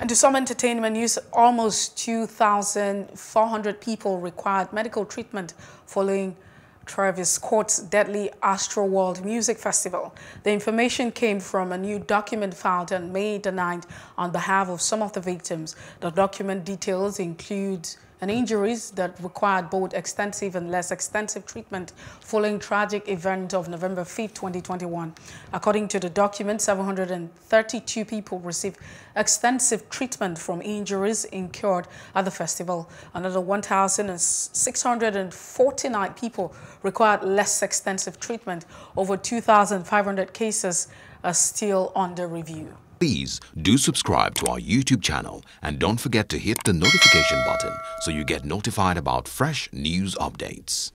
And to some entertainment news, almost 2,400 people required medical treatment following Travis Scott's deadly Astroworld Music Festival. The information came from a new document filed on May the 9th on behalf of some of the victims. The document details include and injuries that required both extensive and less extensive treatment following tragic event of November 5, 2021. According to the document, 732 people received extensive treatment from injuries incurred at the festival. Another 1,649 people required less extensive treatment. Over 2,500 cases are still under review. Please do subscribe to our YouTube channel and don't forget to hit the notification button so you get notified about fresh news updates.